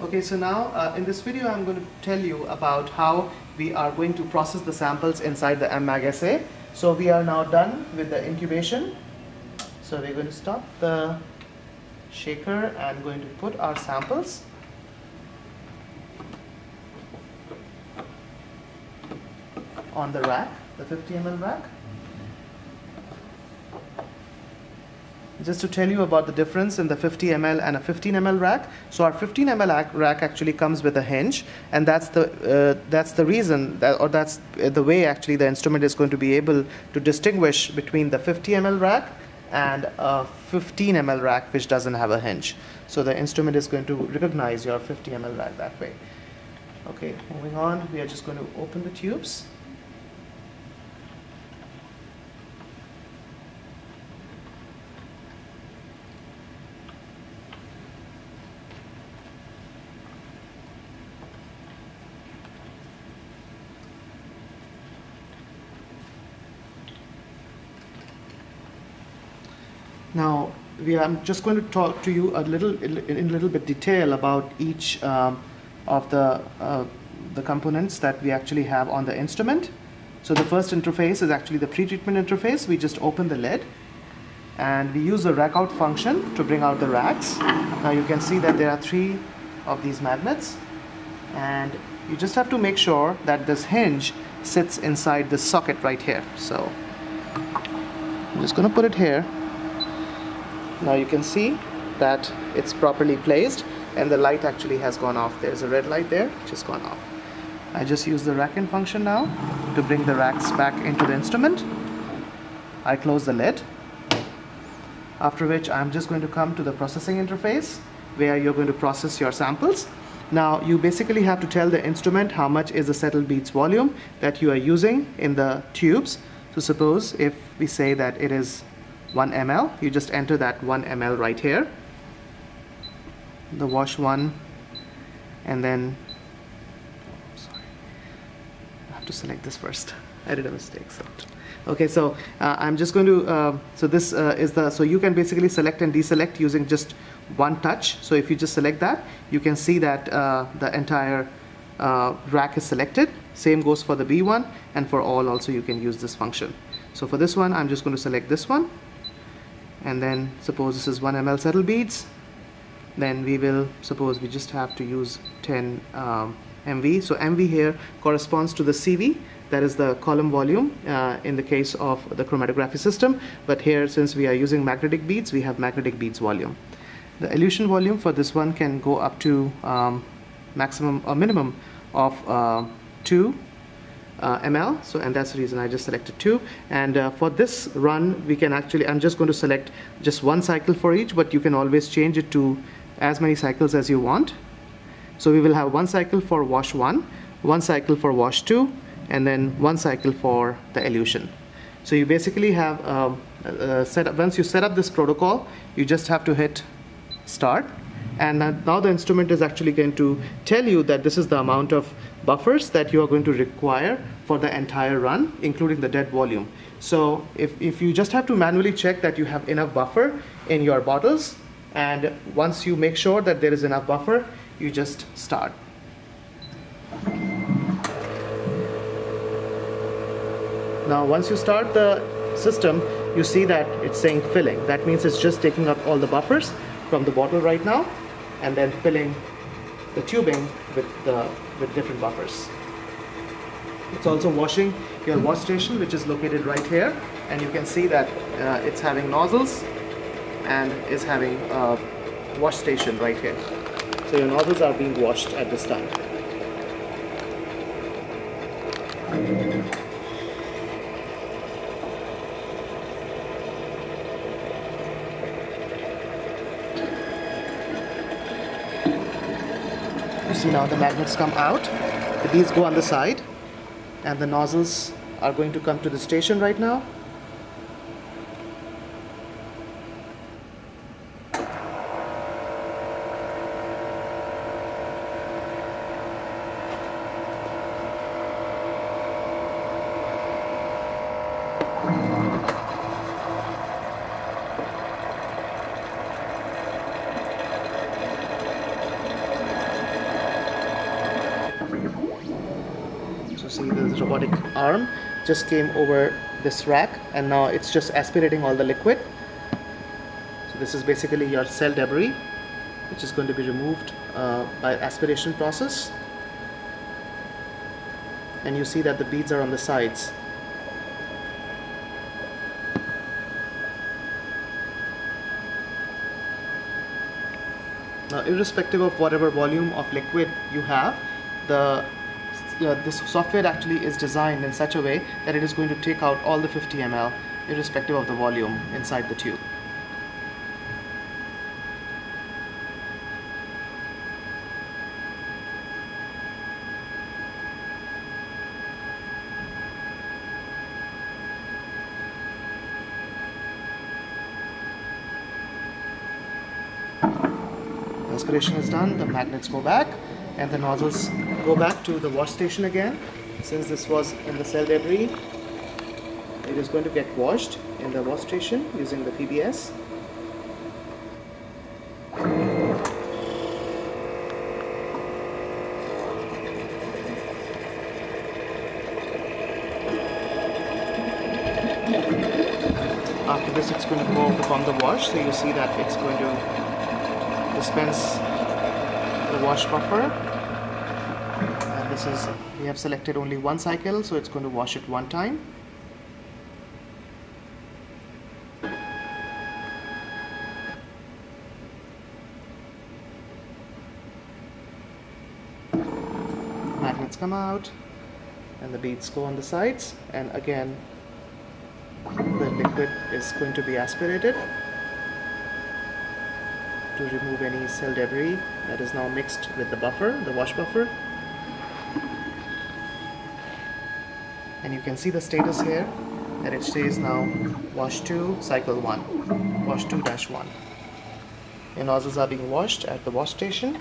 Okay, so now uh, in this video I'm going to tell you about how we are going to process the samples inside the AmMag SA. So we are now done with the incubation. So we're going to stop the shaker and going to put our samples. on the rack, the 50 ml rack. Just to tell you about the difference in the 50 ml and a 15 ml rack. So our 15 ml rack actually comes with a hinge, and that's the uh, that's the reason that, or that's the way actually the instrument is going to be able to distinguish between the 50 ml rack and a 15 ml rack which doesn't have a hinge. So the instrument is going to recognize your 50 ml rack that way. Okay, moving on, we are just going to open the tubes. Now, we, I'm just going to talk to you a little in a little bit detail about each um, of the uh, the components that we actually have on the instrument. So the first interface is actually the pre-treatment interface. We just open the lid and we use the rack out function to bring out the racks. Now you can see that there are three of these magnets and you just have to make sure that this hinge sits inside this socket right here. So I'm just going to put it here now you can see that it's properly placed and the light actually has gone off. There's a red light there, just gone off. I just use the rack in function now to bring the racks back into the instrument. I close the lid, after which I'm just going to come to the processing interface where you're going to process your samples. Now you basically have to tell the instrument how much is the settled beads volume that you are using in the tubes. So suppose if we say that it is 1 ml you just enter that 1 ml right here. The wash one. And then sorry I have to select this first. I did a mistake so. Okay so uh, I'm just going to uh, so this uh, is the so you can basically select and deselect using just one touch. So if you just select that you can see that uh, the entire uh, rack is selected. Same goes for the B1 and for all also you can use this function. So for this one I'm just going to select this one and then suppose this is 1 ml settle beads then we will suppose we just have to use 10 um, MV so MV here corresponds to the CV that is the column volume uh, in the case of the chromatography system. But here since we are using magnetic beads we have magnetic beads volume. The elution volume for this one can go up to um, maximum or minimum of uh, 2 uh, ml so and that's the reason I just selected two. And uh, for this run we can actually I'm just going to select just one cycle for each but you can always change it to as many cycles as you want. So we will have one cycle for wash 1 one cycle for wash 2 and then one cycle for the elution. So you basically have um, uh, set up once you set up this protocol you just have to hit start. And now the instrument is actually going to tell you that this is the amount of buffers that you are going to require for the entire run, including the dead volume. So if, if you just have to manually check that you have enough buffer in your bottles, and once you make sure that there is enough buffer, you just start. Now once you start the system, you see that it's saying filling. That means it's just taking up all the buffers from the bottle right now and then filling the tubing with the with different buffers. It's also washing your wash station which is located right here and you can see that uh, it's having nozzles and is having a wash station right here. So your nozzles are being washed at this time. see now the magnets come out the beads go on the side and the nozzles are going to come to the station right now Thank you. See the robotic arm just came over this rack and now it's just aspirating all the liquid. So this is basically your cell debris which is going to be removed uh, by aspiration process. And you see that the beads are on the sides. Now, irrespective of whatever volume of liquid you have, the uh, this software actually is designed in such a way that it is going to take out all the 50 ml irrespective of the volume inside the tube. aspiration is done, the magnets go back and the nozzles go back to the wash station again. Since this was in the cell debris, it is going to get washed in the wash station using the PBS. After this it's going to go on the wash so you see that it's going to dispense the wash buffer this is we have selected only one cycle so it's going to wash it one time magnets come out and the beads go on the sides and again the liquid is going to be aspirated to remove any cell debris that is now mixed with the buffer, the wash buffer. And you can see the status here that it says now wash 2 cycle 1, wash 2 dash 1. Your nozzles are being washed at the wash station